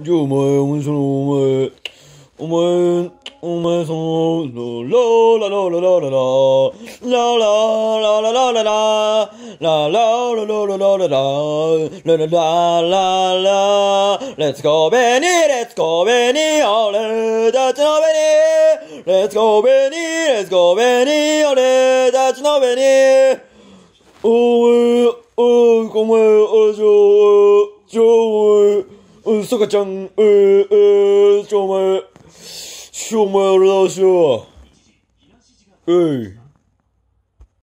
じゃあお前、お前その、お前、お前、お前その、ララララララララ、ラララララララ、ラララララララララ、ラララララ、Let's go ベニー、Let's go ベニー、俺たちのベニー、Let's go ベニー、Let's go ベニー、俺たちのベニー、お前、お前、お前、あれじゃ、じゃあお前、 うん、そかちゃん、えー、えー、ちょ、お前、ちょ、お前、あれだしよ。えい。